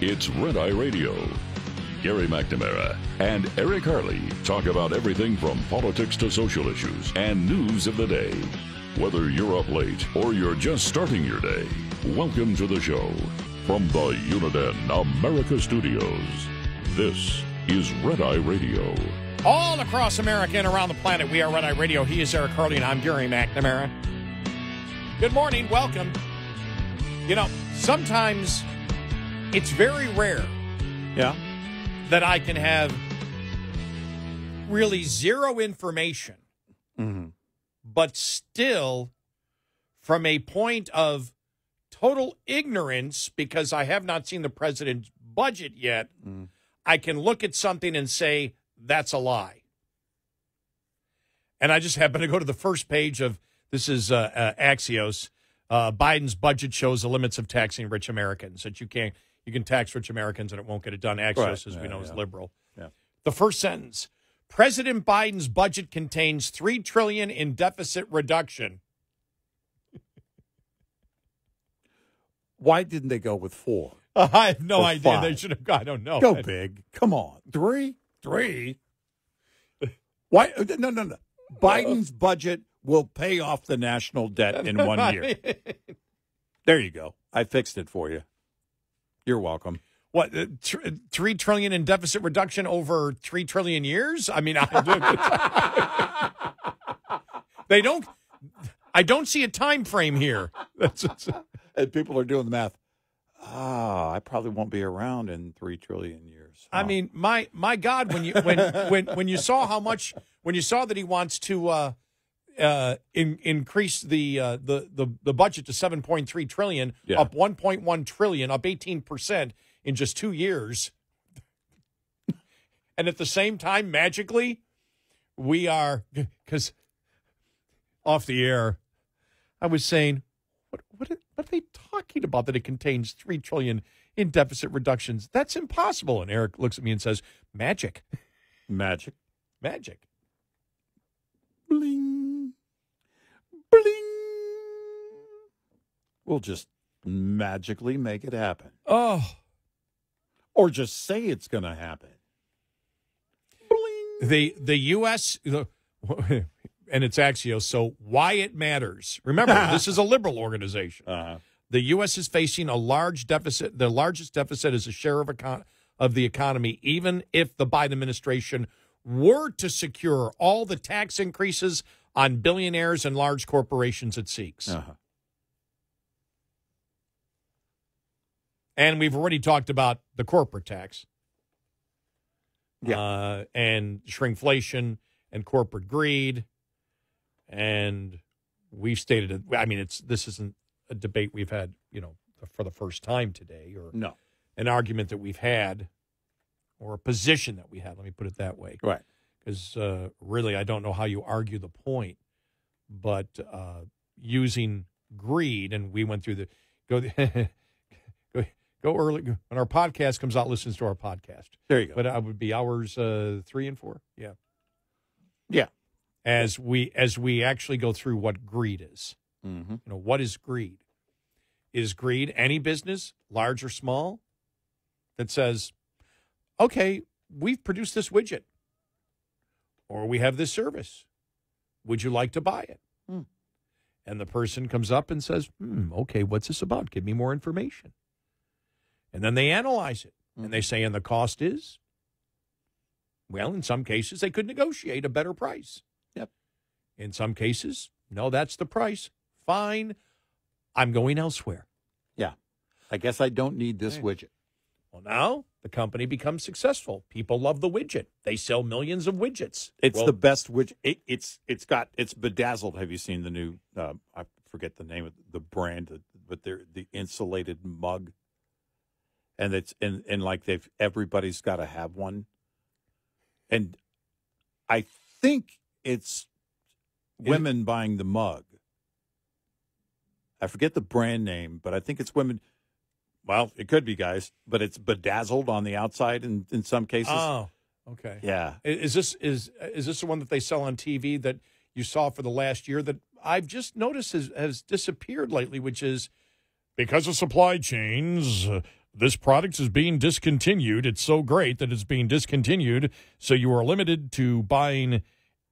It's Red Eye Radio. Gary McNamara and Eric Harley talk about everything from politics to social issues and news of the day. Whether you're up late or you're just starting your day, welcome to the show. From the Uniden America Studios, this is Red Eye Radio. All across America and around the planet, we are Red Eye Radio. He is Eric Harley, and I'm Gary McNamara. Good morning. Welcome. You know, sometimes it's very rare Yeah. that I can have really zero information, Mm-hmm. but still, from a point of total ignorance, because I have not seen the president's budget yet, I can look at something and say, that's a lie. And I just happen to go to the first page of this is uh, uh, Axios. Uh, Biden's budget shows the limits of taxing rich Americans. That you can't you can tax rich Americans and it won't get it done. Axios, Right. as we Yeah, know, is liberal. Yeah. The first sentence: President Biden's budget contains three trillion in deficit reduction. Why didn't they go with four? I have no idea. They should have. I don't know. Go big. Come on. Three? Three? Why? uh, No, no, no. Biden's budget will pay off the national debt in one year. There you go. I fixed it for you. You're welcome. what uh, tr- three trillion in deficit reduction over three trillion years? I mean, I, they don't. I don't see a time frame here. That's, And people are doing the math. Ah, I probably won't be around in three trillion years. I mean, my my God, when you when when when you saw how much when you saw that he wants to uh, uh, in, increase the, uh, the the the budget to seven point three trillion, Yeah. up one point one trillion, up eighteen percent in just two years, and at the same time, magically, we are because off the air, I was saying, what what are, what are they talking about that it contains three trillion in deficit reductions? That's impossible. And Eric looks at me and says, "Magic, magic. magic." Bling. We'll just magically make it happen. Oh, Or just say it's going to happen. Bling. the the U.S. The, and it's Axios. So why it matters? Remember, this is a liberal organization. Uh, The U.S. is facing a large deficit. The largest deficit is a share of econ- of the economy, even if the Biden administration were to secure all the tax increases on billionaires and large corporations it seeks. uh-huh. And we've already talked about the corporate tax. Yeah. Uh, and shrinkflation and corporate greed. And we've stated it. I mean, it's this isn't a debate we've had, you know, for the first time today or No. an argument that we've had or a position that we had. Let me put it that way. Right. Because uh, really, I don't know how you argue the point, but uh, using greed, and we went through the go go go early when our podcast comes out. Listens to our podcast, There you go. but I would be hours uh, three and four. Yeah, yeah. as we as we actually go through what greed is. Mm-hmm. You know, what is greed? Is greed any business, large or small, that says, okay, we've produced this widget or we have this service. Would you like to buy it? Hmm. And the person comes up and says, hmm, okay, what's this about? Give me more information. And then they analyze it and they say, and the cost is? Well, in some cases, they could negotiate a better price. Yep. In some cases, no, that's the price. Fine. I'm going elsewhere. Yeah. I guess I don't need this Right. widget. Well, now the company becomes successful. People love the widget. They sell millions of widgets. It's Well, the best widget. It, it's it's got it's bedazzled. Have you seen the new? Uh, I forget the name of the brand, but they're the insulated mug, and it's and and like they've everybody's got to have one, and I think it's women buying the mug. I forget the brand name, but I think it's women. Well, it could be guys, but it's bedazzled on the outside in, in some cases. Oh, okay. yeah. Is this is is this the one that they sell on TV that you saw for the last year that I've just noticed has, has disappeared lately, which is because of supply chains, This product is being discontinued. It's so great that it's being discontinued. So you are limited to buying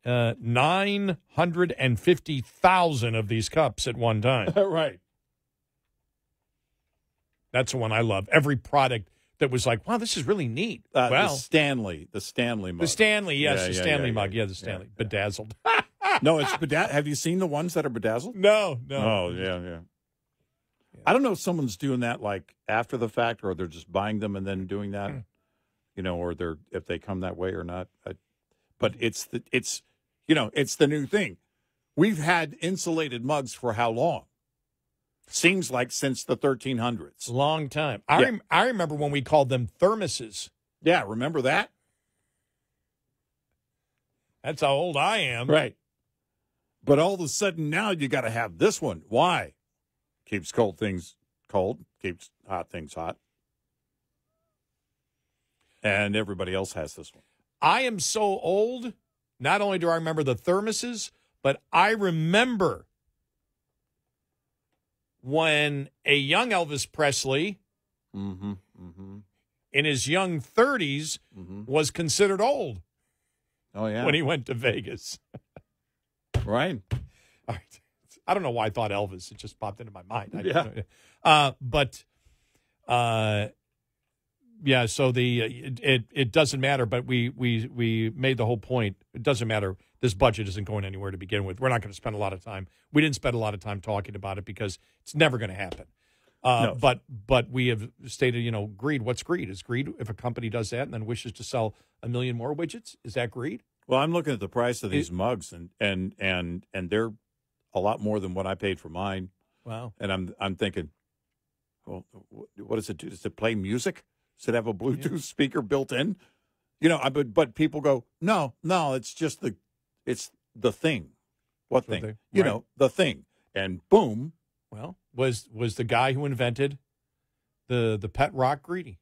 uh, 950,000 of these cups at one time. right. That's the one I love. Every product that was like, wow, this is really neat. Uh, well, the Stanley, the Stanley mug. the Stanley, yes, Yeah, the yeah, Stanley yeah, mug. yeah, Yeah, the Stanley. yeah. Bedazzled. no, it's bedaz- Have you seen the ones that are bedazzled? no, no. Oh, yeah, yeah. I don't know if someone's doing that like after the fact, or they're just buying them and then doing that, Hmm. you know, or they're if they come that way or not. I, but it's the it's you know it's the new thing. We've had insulated mugs for how long? Seems like since the 1300s. Long time. I, Yeah. rem- I remember when we called them thermoses. Yeah, remember that? That's how old I am. Right. But all of a sudden now you got to have this one. Why? Keeps cold things cold, keeps hot things hot. And everybody else has this one. I am so old. Not only do I remember the thermoses, but I remember when a young Elvis Presley Mm-hmm. Mm-hmm. in his young 30s Mm-hmm. was considered old Oh yeah. when he went to Vegas. right. All right. I don't know why I thought Elvis. It just popped into my mind. I, Yeah. Uh, but, uh, yeah. So the it, it it doesn't matter. But we we we made the whole point. It doesn't matter. This budget isn't going anywhere to begin with. We're not going to spend a lot of time. We didn't spend a lot of time talking about it because it's never going to happen. Uh, No. But but we have stated, you know, greed. What's greed? Is greed if a company does that and then wishes to sell a million more widgets? Is that greed? Well, I'm looking at the price of these It- mugs and and and and they're a lot more than what I paid for mine. Wow. And I'm I'm thinking, well, what does it do? Does it play music? Does it have a Bluetooth speaker built in? You know, I, but but people go, no, no, it's just the, it's the thing. What thing? thing, You right. know, the thing. And boom, Well, was was the guy who invented the the pet rock greedy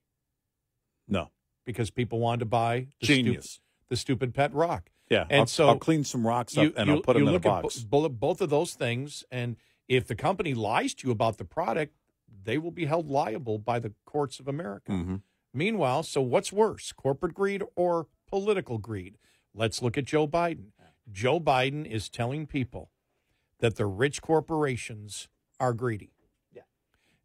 no, because people wanted to buy the genius. the stupid pet rock. Yeah, And I'll, so I'll clean some rocks up and I'll put them in a look at box. bo- bo- both of those things, and if the company lies to you about the product, they will be held liable by the courts of America. Mhm. Meanwhile, so what's worse, corporate greed or political greed? Let's look at Joe Biden. Joe Biden is telling people that the rich corporations are greedy. Yeah.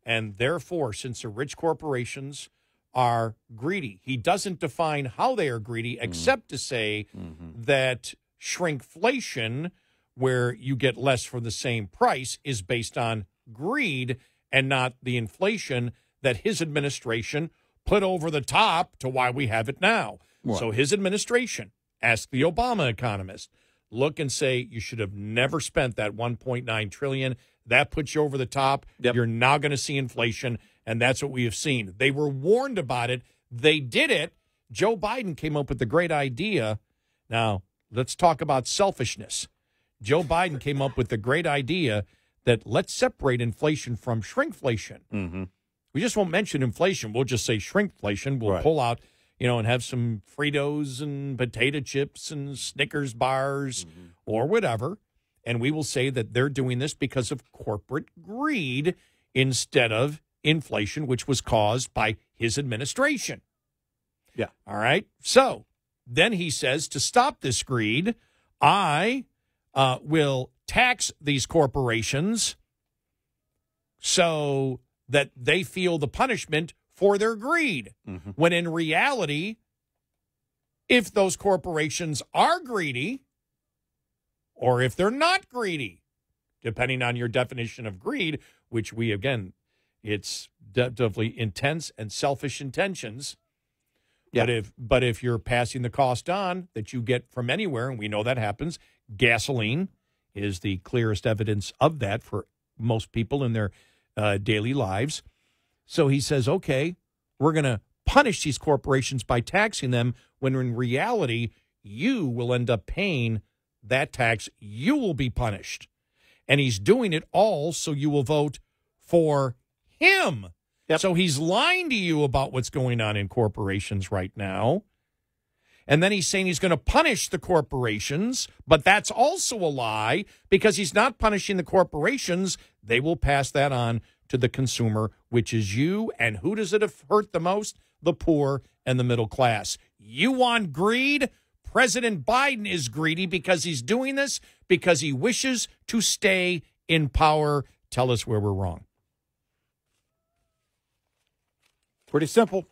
And therefore, since the rich corporations are greedy, he doesn't define how they are greedy mm. except to say mm-hmm. that shrinkflation, where you get less for the same price, is based on greed and not the inflation that his administration put over the top to why we have it now. So his administration, ask the Obama economist, look and say you should have never spent that 1.9 trillion. That puts you over the top. Yep. You're now going to see inflation, and that's what we have seen. They were warned about it. They did it. Joe Biden came up with the great idea. Now, let's talk about selfishness. Joe Biden came up with the great idea that let's separate inflation from shrinkflation. Mm-hmm. We just won't mention inflation. We'll just say shrinkflation. We'll Right. pull out, you know, and have some Fritos and potato chips and Snickers bars or whatever. And we will say that they're doing this because of corporate greed instead of inflation, which was caused by his administration. Yeah. All right. So then he says to stop this greed, I uh, will tax these corporations so that they feel the punishment for their greed. Mhm. When in reality, if those corporations are greedy, or if they're not greedy, depending on your definition of greed, which we again, it's definitely intense and selfish intentions. Yeah. But if but if you're passing the cost on that you get from anywhere, and we know that happens, gasoline is the clearest evidence of that for most people in their uh, daily lives. So he says, okay, we're going to punish these corporations by taxing them when in reality, you will end up paying that tax. You will be punished. And he's doing it all so you will vote for him. Yep. So he's lying to you about what's going on in corporations right now. And then he's saying he's going to punish the corporations, but that's also a lie because he's not punishing the corporations. They will pass that on to the consumer, which is you. And who does it hurt the most? The poor and the middle class. You want greed? President Biden is greedy because he's doing this because he wishes to stay in power. Tell us where we're wrong. Pretty simple.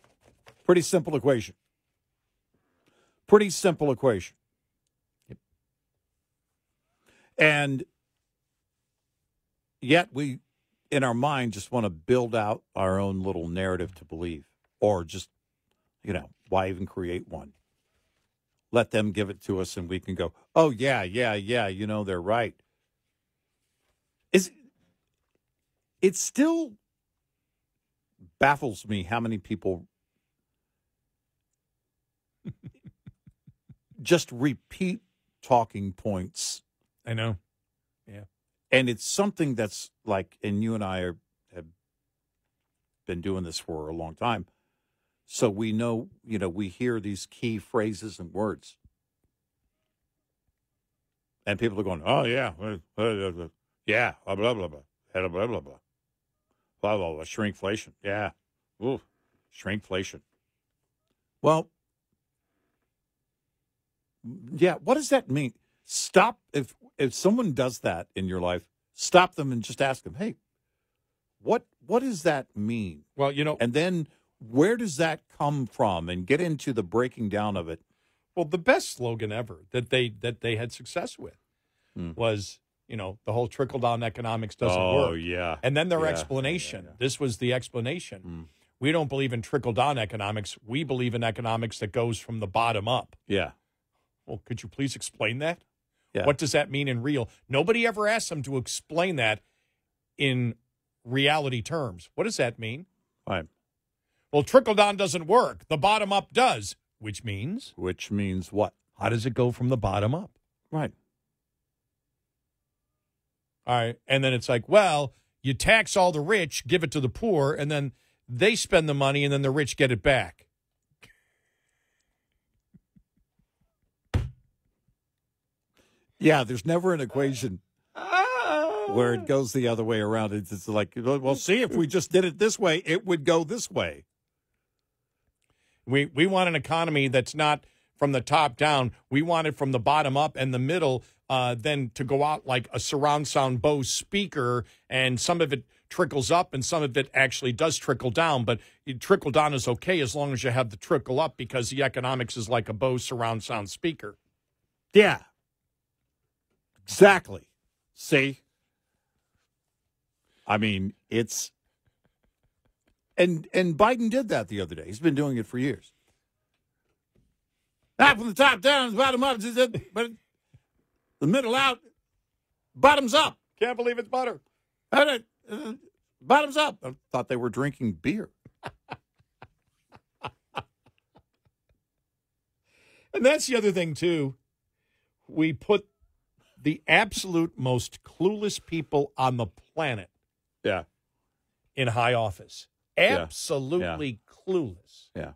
Pretty simple equation. Pretty simple equation. And yet we, in our mind, just want to build out our own little narrative to believe, or just, you know, why even create one? Let them give it to us and we can go, oh, yeah, yeah, yeah, you know, they're right. Is it still baffles me how many people just repeat talking points. I know and it's something that's like, and you and I are, have been doing this for a long time, so we know, you know, we hear these key phrases and words, and people are going, "Oh yeah, uh, uh, uh, yeah, blah blah blah blah, blah blah blah blah, blah blah blah, shrinkflation, yeah, ooh, shrinkflation." Well, yeah, what does that mean? Stop if if someone does that in your life, stop them and just ask them, "Hey, what what does that mean?" Well, you know, and then where does that come from and get into the breaking down of it. Well, the best slogan ever that they that they had success with hmm. was, you know, the whole trickle down economics doesn't oh, work. Oh yeah. And then their yeah, explanation. yeah, yeah, this was the explanation. Hmm. We don't believe in trickle down economics. We believe in economics that goes from the bottom up. Yeah. Well, could you please explain that? Yeah. What does that mean in real? Nobody ever asked them to explain that in reality terms. What does that mean? Right. Well, trickle down doesn't work. The bottom up does, which means which means what? How does it go from the bottom up? Right. All right. And then it's like, well, you tax all the rich, give it to the poor, and then they spend the money and then the rich get it back. Yeah, there's never an equation where it goes the other way around. It's, it's like, well, see, if we just did it this way, it would go this way. We we want an economy that's not from the top down. We want it from the bottom up and the middle. Uh, then to go out like a surround sound Bose speaker, and some of it trickles up and some of it actually does trickle down. But trickle down is okay as long as you have the trickle up because the economics is like a Bose surround sound speaker. Yeah. Exactly. See? I mean, it's and and Biden did that the other day. He's been doing it for years. Not from the top down, bottom up, but the middle out, bottoms up. Can't believe it's butter. Uh, bottoms up. I thought they were drinking beer. and that's the other thing too. We put the absolute most clueless people on the planet. Yeah. In high office. Absolutely yeah. clueless. Yeah.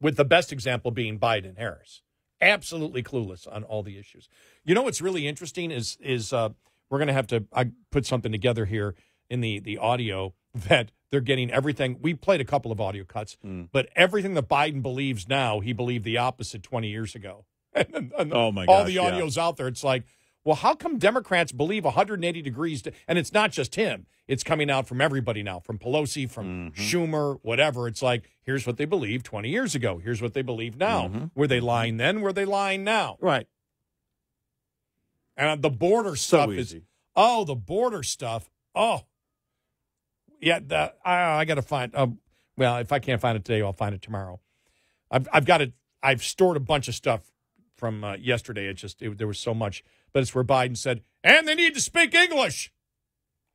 With the best example being Biden Harris. Absolutely clueless on all the issues. You know what's really interesting is is uh, we're going to have to I put something together here in the the audio that they're getting everything. We played a couple of audio cuts, mm. but everything that Biden believes now, he believed the opposite 20 years ago. and, and oh my God. All the audios yeah. out there, it's like, well, how come Democrats believe 180 degrees? To, and it's not just him. It's coming out from everybody now, from Pelosi, from mm-hmm. Schumer, whatever. It's like, here's what they believed 20 years ago. Here's what they believe now. Mm-hmm. Were they lying then? Were they lying now? Right. And the border stuff so is, oh, the border stuff. Oh, yeah. The, I, I got to find, um, well, if I can't find it today, I'll find it tomorrow. I've, I've got it. I've stored a bunch of stuff from uh, yesterday. It just, it, there was so much but it's where Biden said, and they need to speak English.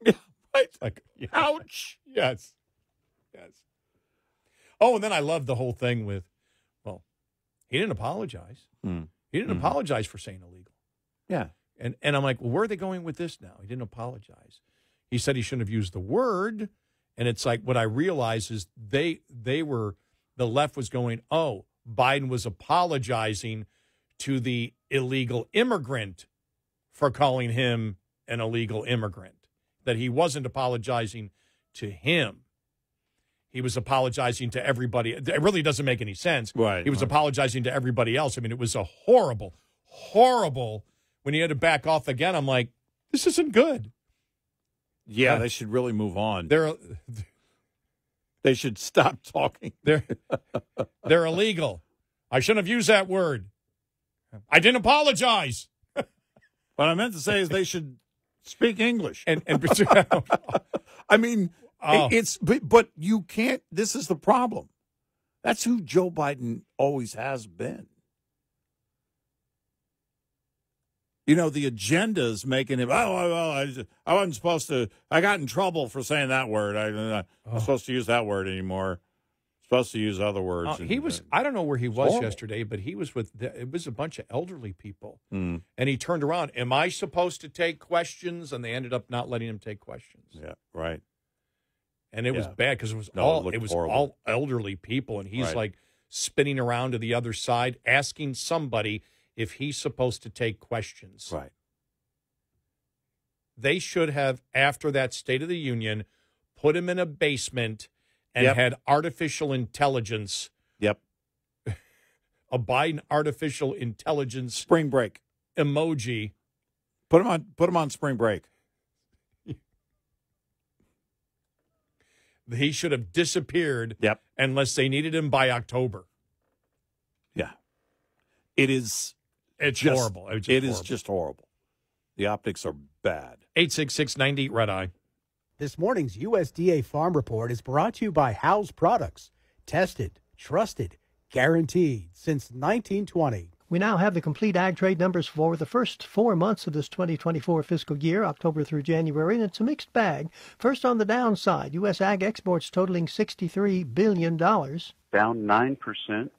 Yeah, right. Like, yeah. ouch. Yes. Yes. Oh, and then I love the whole thing with, well, he didn't apologize. Mm. He didn't mm-hmm. apologize for saying illegal. Yeah. And and I'm like, well, where are they going with this now? He didn't apologize. He said he shouldn't have used the word. And it's like what I realize is they they were the left was going, oh, Biden was apologizing to the illegal immigrant for calling him an illegal immigrant, that he wasn't apologizing to him. He was apologizing to everybody. It really doesn't make any sense. Right, He was right. apologizing to everybody else. I mean, it was a horrible, horrible. When he had to back off again, I'm like, this isn't good. Yeah, Yeah. they should really move on. They're They should stop talking. they're they're illegal. I shouldn't have used that word. I didn't apologize. What I meant to say is they should speak English. And and I mean, Oh. it's but, but you can't. This is the problem. That's who Joe Biden always has been. You know, the agenda is making him. Oh, well, I, I wasn't supposed to. I got in trouble for saying that word. I, I'm not Oh. supposed to use that word anymore. Supposed to use other words. Uh, he was. I don't know where he was horrible. yesterday, but he was with. The, it was a bunch of elderly people, Mm, and he turned around. Am I supposed to take questions? And they ended up not letting him take questions. yeah, right. and it was bad because it was No, all looked it was horrible. all elderly people, and he's Right. like spinning around to the other side, asking somebody if he's supposed to take questions. Right. They should have, after that State of the Union, put him in a basement and Yep. had artificial intelligence, Yep. a Biden artificial intelligence Spring break. emoji. Put him on. Put him on spring break. He should have disappeared Yep. unless they needed him by October. Yeah. It is. It's just- horrible. It's It is horrible. just horrible. The optics are bad. 866 90 Red Eye. This morning's USDA Farm Report is brought to you by House Products. Tested, trusted, guaranteed since 1920. We now have the complete ag trade numbers for the first four months of this 2024 fiscal year, October through January, and it's a mixed bag. First on the downside, U.S. ag exports totaling $63 billion. down 9%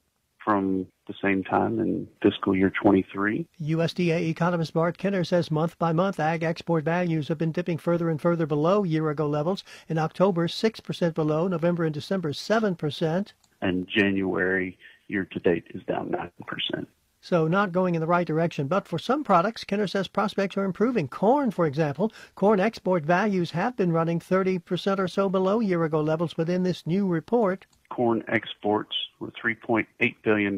from the same time in fiscal year 23. USDA economist Bart Kenner says month by month, ag export values have been dipping further and further below year ago levels. In October, 6% below, November and December, 7%. And January year to date is down 9%. So not going in the right direction. But for some products, Kenner says prospects are improving. Corn, for example, corn export values have been running 30% or so below year ago levels within this new report. Corn exports were $3.8 billion,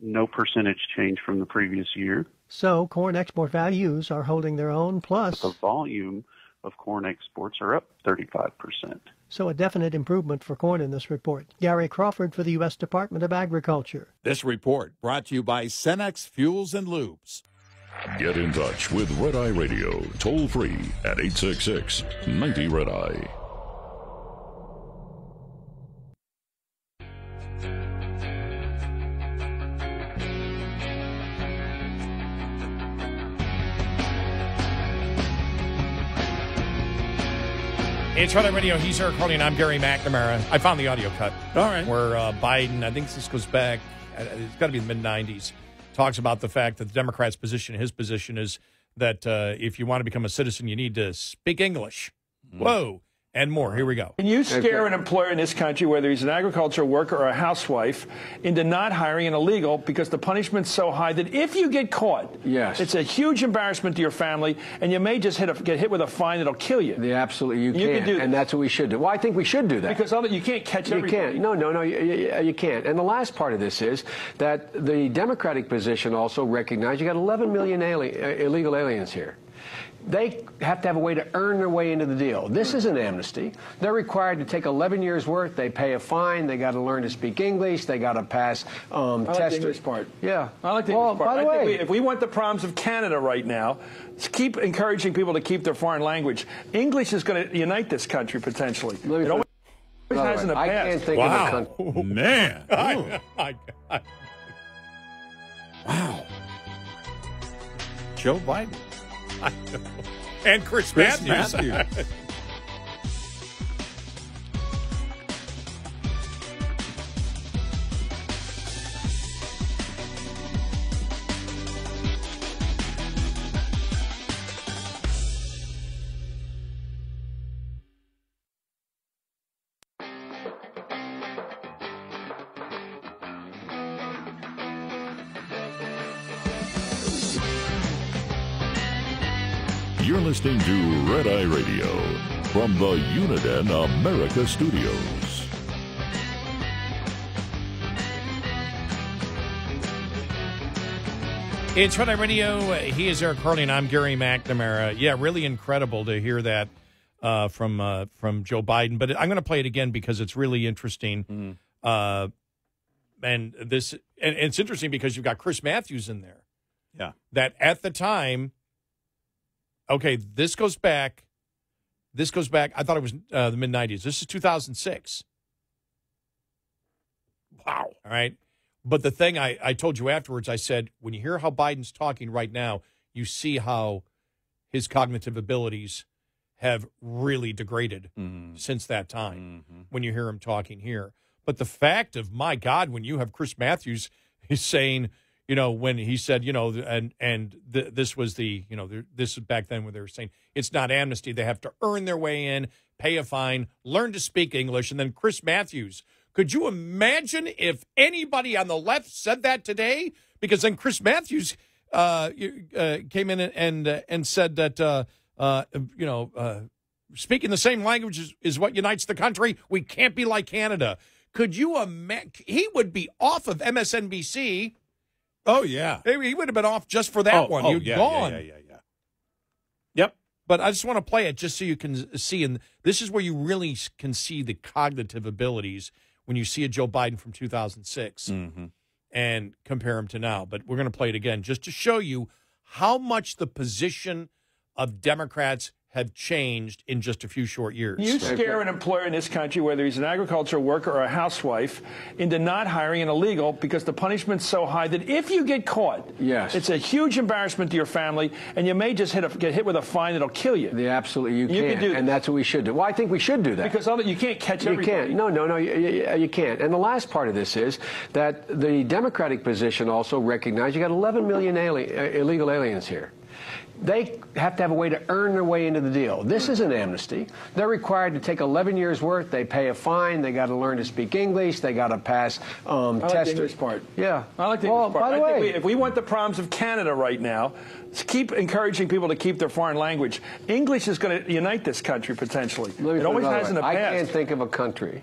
no percentage change from the previous year. So corn export values are holding their own. Plus, The volume of corn exports are up 35%. so a definite improvement for corn in this report. Gary Crawford for the U.S. Department of Agriculture. This report brought to you by Cenex Fuels and Lubes. Get in touch with Red Eye Radio toll free at 866 90 Red Eye. It's Red Radio. He's Eric Harley, and I'm Gary McNamara. I found the audio cut. All right. Where uh, Biden, I think this goes back, uh, it's got to be the mid 90s, talks about the fact that the Democrats' position, his position is that uh, if you want to become a citizen, you need to speak English. Whoa. And more. Here we go. Can you scare an employer in this country, whether he's an agricultural worker or a housewife, into not hiring an illegal because the punishment's so high that if you get caught, Yes. it's a huge embarrassment to your family, and you may just hit a, get hit with a fine that'll kill you. Yeah, absolutely, you, You can, can do and that's what we should do. Well, I think we should do that. Because other, you can't catch you can't. No, no, no, you, you, you can't. And the last part of this is that the Democratic position also recognized you got 11 million ali- uh, illegal aliens here. They have to have a way to earn their way into the deal. This is an amnesty. They're required to take 11 years' worth. They pay a fine. They got to learn to speak English. They got to pass um, I like test. the English part. Yeah. I like the well, English part. By the I think way, we, if we want the problems of Canada right now, keep encouraging people to keep their foreign language. English is going to unite this country potentially. Let me It always by has way, in the I past. can't think of a Wow. country. Man. I, I, I, Wow. Joe Biden. and Chris, Chris Matthews. Matthews. from the Uniden America Studios. It's Red Eye Radio. He is Eric Harley, and I'm Gary McNamara. Yeah, really incredible to hear that uh, from uh, from Joe Biden. But I'm going to play it again because it's really interesting. Uh, and this, and it's interesting because you've got Chris Matthews in there. Yeah. That at the time, okay, this goes back. This goes back. I thought it was uh, the mid '90s. This is 2006. Wow. All right. But the thing I, I told you afterwards, I said, when you hear how Biden's talking right now, you see how his cognitive abilities have really degraded since that time when you hear him talking here. But the fact of, my God, when you have Chris Matthews, he's saying, you know, when he said, you know, and and th- this was the, you know, th- this is back then when they were saying it's not amnesty. They have to earn their way in, pay a fine, learn to speak English. And then Chris Matthews, could you imagine if anybody on the left said that today? Because then Chris Matthews uh, uh, came in and and, uh, and said that, uh, uh, you know, uh, speaking the same language is, is what unites the country. We can't be like Canada. Could you imagine? He would be off of MSNBC. Oh yeah. He would have been off just for that oh, one. Oh, You're yeah, gone. Yeah, yeah, yeah, yeah. Yep. But I just want to play it just so you can see. And this is where you really can see the cognitive abilities when you see a Joe Biden from 2006 Mm-hmm. and compare him to now. But we're going to play it again just to show you how much the position of Democrats have changed in just a few short years. You scare an employer in this country, whether he's an agricultural worker or a housewife, into not hiring an illegal because the punishment's so high that if you get caught, Yes. it's a huge embarrassment to your family, and you may just hit a, get hit with a fine that'll kill you. The absolutely you, You can can't, do that. and that's what we should do. Well, I think we should do that. Because other, you can't catch You everybody. can't. No, no, no. You, you, you can't. And the last part of this is that the Democratic position also recognized you got 11 million ali- uh, illegal aliens here. They have to have a way to earn their way into the deal. This is an amnesty. They're required to take 11 years' worth. They pay a fine. They got to learn to speak English. They got to pass um, I like the English part. Yeah. I like the well, English part. By the I think way, we, if we want the problems of Canada right now, keep encouraging people to keep their foreign language. English is going to unite this country potentially. It always another has in way. the I can't think of a country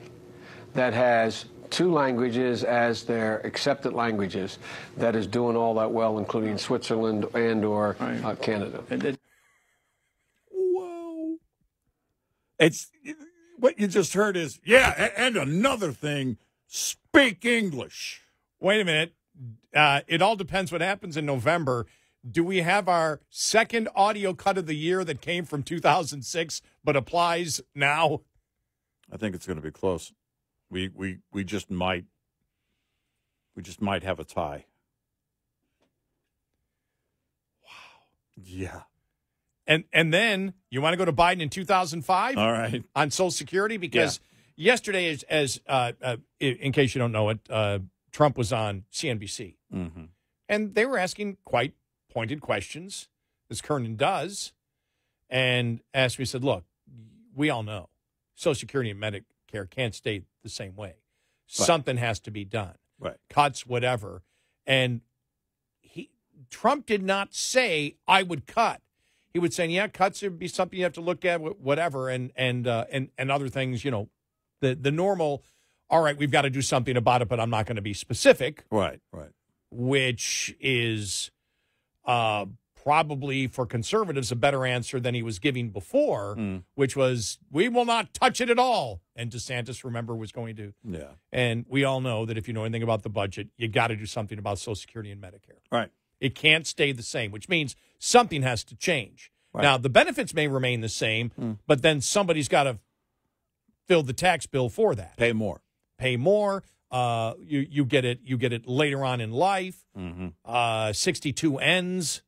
that has two languages as their accepted languages that is doing all that well, including Switzerland and or Right. uh, Canada. And it- Whoa. It's what you just heard is yeah, and another thing, speak English. Wait a minute. Uh, it all depends what happens in November. Do we have our second audio cut of the year that came from 2006 but applies now? I think it's going to be close. We we we just might we just might have a tie. Wow. Yeah. And and then you want to go to Biden in 2005 All right. on Social Security because yesterday, as, as uh, uh, in case you don't know it, uh, Trump was on CNBC Mm-hmm. and they were asking quite pointed questions, as Kernen does, and asked me, said, "Look, we all know Social Security and Medicare can't stay the same way. Something has to be done. Right. Cuts, whatever." And he Trump did not say I would cut. He would say, "Yeah, cuts would be something you have to look at, whatever, and and uh, and and other things. You know, the the normal. All right, we've got to do something about it, but I'm not going to be specific." Right. Right. which is uh, probably for conservatives a better answer than he was giving before, Mm. which was we will not touch it at all. And DeSantis, remember, was going to. Yeah. And we all know that if you know anything about the budget, you got to do something about Social Security and Medicare. Right. It can't stay the same, which means something has to change. Right. Now, the benefits may remain the same, but then somebody's got to fill the tax bill for that Pay more. pay more. Uh, you you get it you get it later on in life. Mm-hmm. Uh, 62 ends.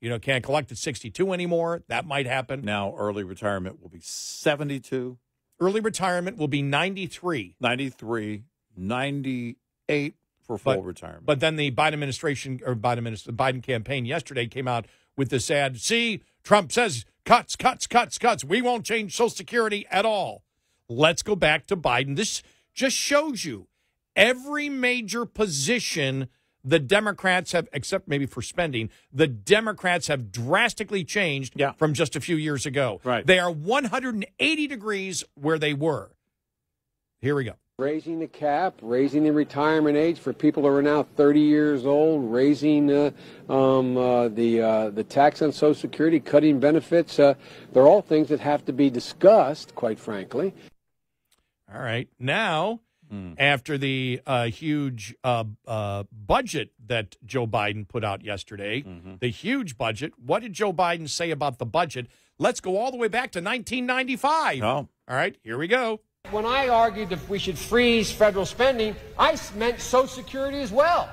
You know, can't collect at 62 anymore. That might happen. Now early retirement will be 72, Early retirement will be 93. 93, 98 for full But- retirement. But then the Biden administration or Biden minister, Biden campaign yesterday came out with this ad. See, Trump says cuts, cuts, cuts, cuts. We won't change Social Security at all. Let's go back to Biden. This just shows you every major position the Democrats have, except maybe for spending, the Democrats have drastically changed Yeah. from just a few years ago. Right. They are 180 degrees where they were. Here we go. Raising the cap, raising the retirement age for people who are now 30 years old, raising uh, um, uh, the uh, the tax on Social Security, cutting benefits. Uh, they're all things that have to be discussed, quite frankly. All right. Now, after the uh, huge uh, uh, budget that Joe Biden put out yesterday, the huge budget, what did Joe Biden say about the budget? Let's go all the way back to 1995. Oh. All right, here we go. When I argued that we should freeze federal spending, I meant Social Security as well.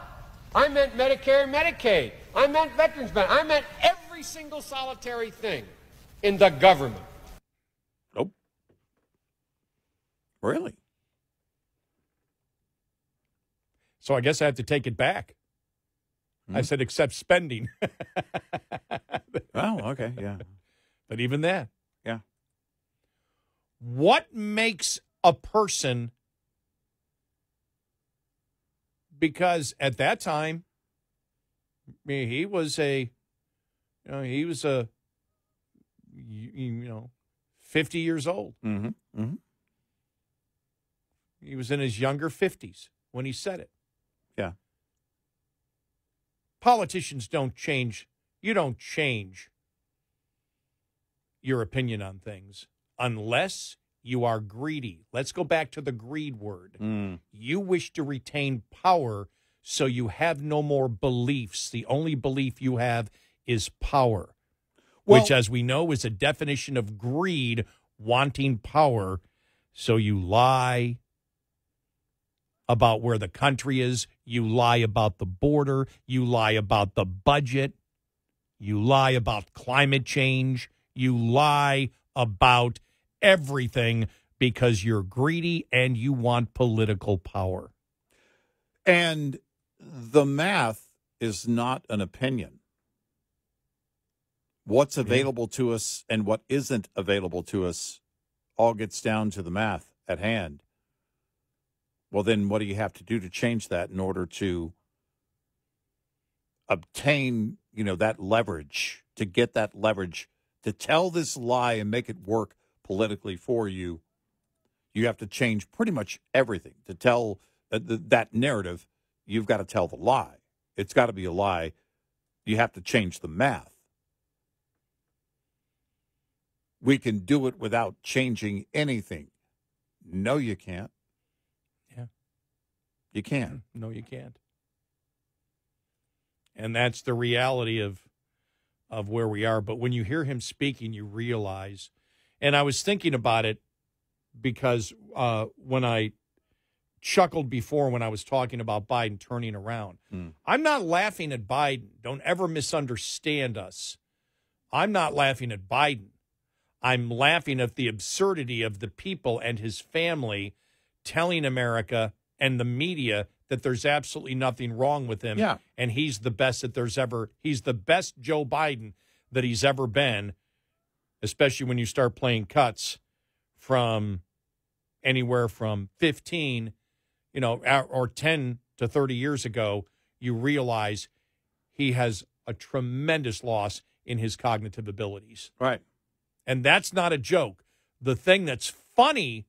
I meant Medicare and Medicaid. I meant veterans benefits. I meant every single solitary thing in the government. Nope. Really? So I guess I have to take it back. I said, except spending. Oh, okay. Yeah. but even that. Yeah. What makes a person because at that time I mean, he was a you know, he was a you, you know 50 years old. Mm-hmm. Mm-hmm. He was in his younger 50s when he said it. Politicians don't change. You don't change your opinion on things unless you are greedy. Let's go back to the greed word. Mm. You wish to retain power so you have no more beliefs. The only belief you have is power, which, as we know, is a definition of greed, wanting power. So you lie about where the country is, you lie about the border, you lie about the budget, you lie about climate change, you lie about everything because you're greedy and you want political power. And the math is not an opinion. What's available to us and what isn't available to us all gets down to the math at hand. Well, then what do you have to do to change that in order to obtain, you know, that leverage, to get that leverage, to tell this lie and make it work politically for you? You have to change pretty much everything to tell uh, th- that narrative. You've got to tell the lie. It's got to be a lie. You have to change the math. We can do it without changing anything. No, you can't. You can't. No, you can't. And that's the reality of of where we are. But when you hear him speaking, you realize. And I was thinking about it because uh, when I chuckled before when I was talking about Biden turning around, Mm. I'm not laughing at Biden. Don't ever misunderstand us. I'm not laughing at Biden. I'm laughing at the absurdity of the people and his family telling America and the media that there's absolutely nothing wrong with him. Yeah. And he's the best that there's ever, he's the best Joe Biden that he's ever been, especially when you start playing cuts from anywhere from 15, you know, or- or 10 to 30 years ago, you realize he has a tremendous loss in his cognitive abilities. Right. And that's not a joke. The thing that's funny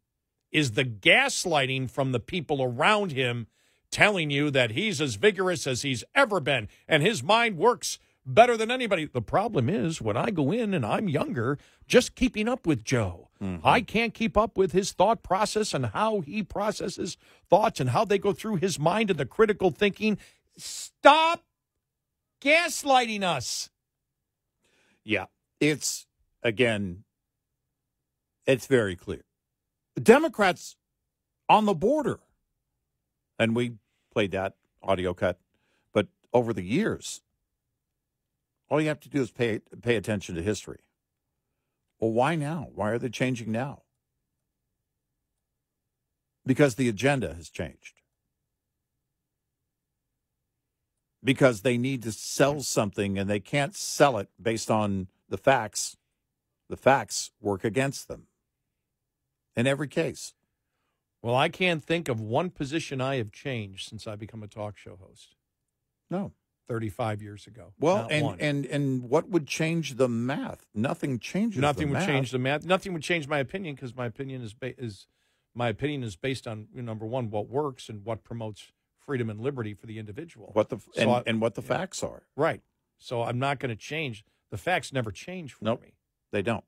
is the gaslighting from the people around him telling you that he's as vigorous as he's ever been and his mind works better than anybody. The problem is when I go in and I'm younger, just keeping up with Joe. Mm-hmm. I can't keep up with his thought process and how he processes thoughts and how they go through his mind and the critical thinking. Stop gaslighting us. Yeah. It's, again, it's very clear. Democrats on the border, and we played that audio cut, but over the years, all you have to do is pay, pay attention to history. Well, why now? Why are they changing now? Because the agenda has changed. Because they need to sell something and they can't sell it based on the facts. The facts work against them in every case. Well, I can't think of one position I have changed since I become a talk show host. No. 35 years ago. Well, and, one. and and what would change the math? Nothing changes. nothing would math. change the math. Nothing would change my opinion because my opinion is ba- is my opinion is based on number one what works and what promotes freedom and liberty for the individual. What the So and, I- and what the facts are. right. So I'm not going to change. The facts never change for Nope. me. They don't.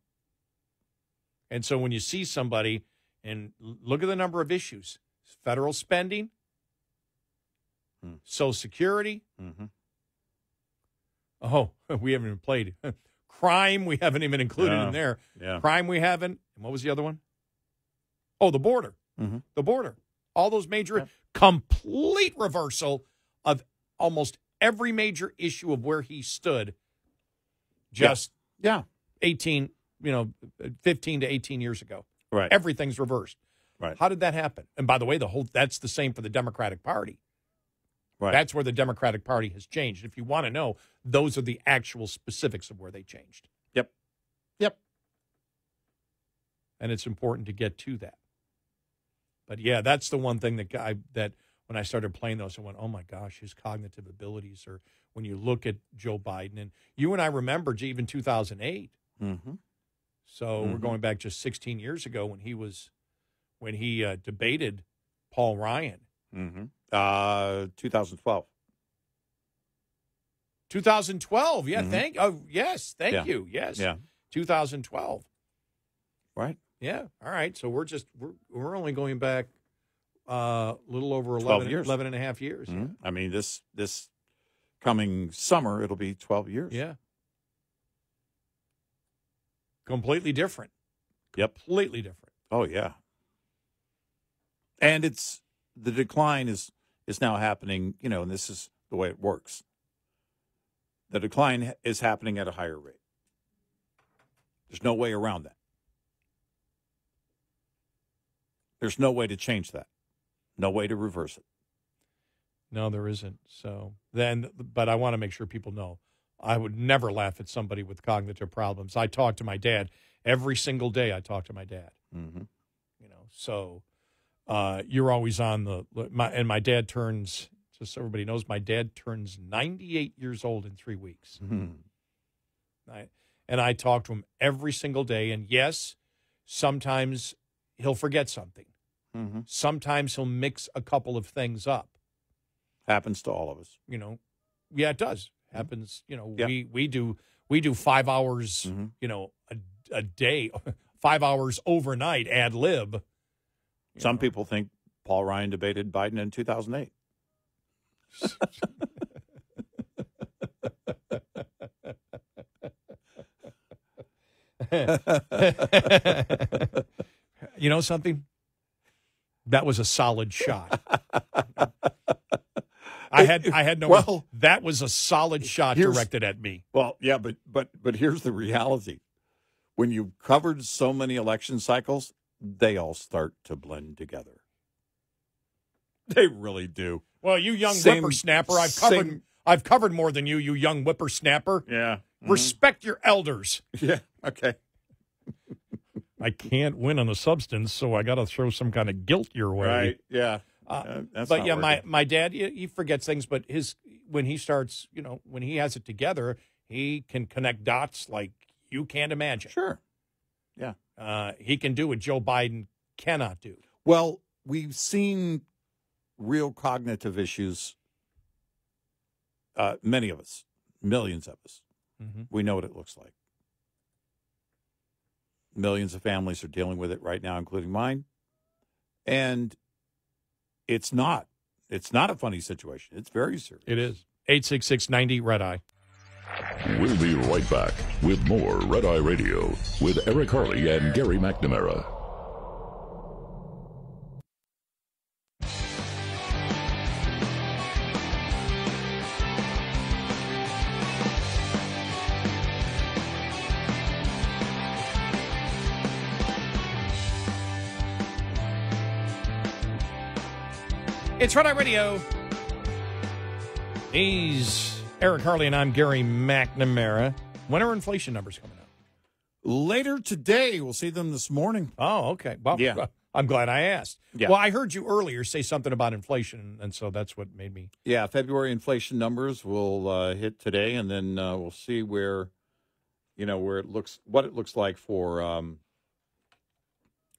And so when you see somebody and look at the number of issues federal spending, Hmm. Social Security. Mm-hmm. Oh, we haven't even played. Crime, we haven't even included Yeah. in there. Yeah. Crime, we haven't. And what was the other one? Oh, the border. Mm-hmm. The border. All those major, Yeah. complete reversal of almost every major issue of where he stood just Yeah. 18, you know, 15 to 18 years ago. Right. Everything's reversed. Right. How did that happen? And by the way, the whole that's the same for the Democratic Party. Right. That's where the Democratic Party has changed. If you want to know, those are the actual specifics of where they changed. Yep. Yep. And it's important to get to that. But yeah, that's the one thing that I that when I started playing those, I went, "Oh my gosh, his cognitive abilities." Or when you look at Joe Biden, and you and I remember even 2008. Mm-hmm. So we're Mhm. going back just 16 years ago when he was when he uh, debated Paul Ryan. Mm-hmm. Uh, 2012. 2012. Yeah, Mhm. thank oh yes, thank Yeah. you. Yes. Yeah. 2012. Right. Yeah. All right. So we're just we're we're only going back uh, a little over 11, years. 11 and a half years. Mhm. I mean, this this coming summer, it'll be 12 years. Yeah. Completely different. Yep. Completely different. Oh yeah. And it's the decline is is now happening, you know, and this is the way it works. The decline is happening at a higher rate. There's no way around that. There's no way to change that. No way to reverse it. No, there isn't. So then, but I want to make sure people know I would never laugh at somebody with cognitive problems. I talk to my dad every single day. I talk to my dad. Mm-hmm. You know, so uh, you're always on the my and my dad turns. Just so everybody knows, my dad turns 98 years old in three weeks. Mm-hmm. I, and I talk to him every single day. And yes, sometimes he'll forget something. Mm-hmm. Sometimes he'll mix a couple of things up. Happens to all of us. you know yeah it does happens you know Yeah. we we do we do five hours Mhm. you know a, a day five hours overnight ad lib Some know. people think Paul Ryan debated Biden in 2008. you know something that was a solid shot i had i had no Well- that was a solid shot directed at me Well, yeah, but but but here's the reality. When you've covered so many election cycles, they all start to blend together. They really do. well you young Same- whippersnapper i've covered same- i've covered more than you you young whippersnapper Yeah. Mm-hmm. respect your elders Yeah. Okay. I can't win on the substance, so I got to throw some kind of guilt your way. Right. Yeah. Uh, but yeah, my working. my dad he, he forgets things, but his when he starts, you know, when he has it together, he can connect dots like you can't imagine. Sure. Yeah. Uh, he can do what Joe Biden cannot do. Well, we've seen real cognitive issues. Uh, many of us, millions of us, Mhm. we know what it looks like. Millions of families are dealing with it right now, including mine. And it's not. It's not a funny situation. It's very serious. It is eight six six ninety red eye. We'll be right back with more Red Eye Radio with Eric Harley and Gary McNamara. It's Red Eye Radio. He's Eric Harley, and I'm Gary McNamara. When are inflation numbers coming out? Later today, we'll see them this morning. Oh, okay. Well, Yeah. I'm glad I asked. Yeah. Well, I heard you earlier say something about inflation, and so that's what made me. Yeah, February inflation numbers will uh, hit today, and then uh, we'll see where, you know, where it looks, what it looks like for um,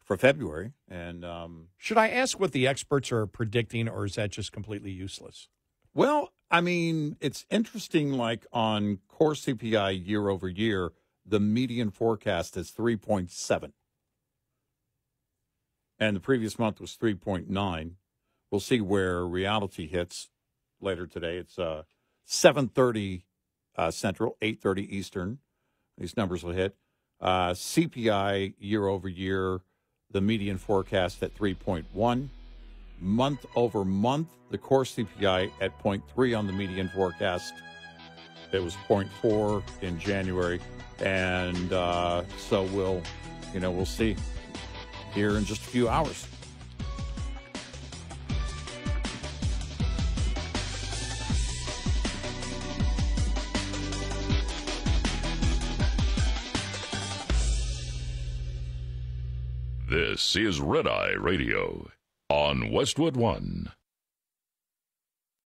for February. And um, Should I ask what the experts are predicting, or is that just completely useless? well, I mean, it's interesting. Like on core CPI year over year, the median forecast is three point seven, and the previous month was three point nine. We'll see where reality hits later today. It's uh, seven thirty uh, Central, eight thirty Eastern. These numbers will hit. Uh, CPI year over year, the median forecast at three point one. Month over month, the core CPI at 0.3 on the median forecast. It was 0.4 in January, and uh, so we'll, you know, we'll see here in just a few hours. This is Red Eye Radio on Westwood One.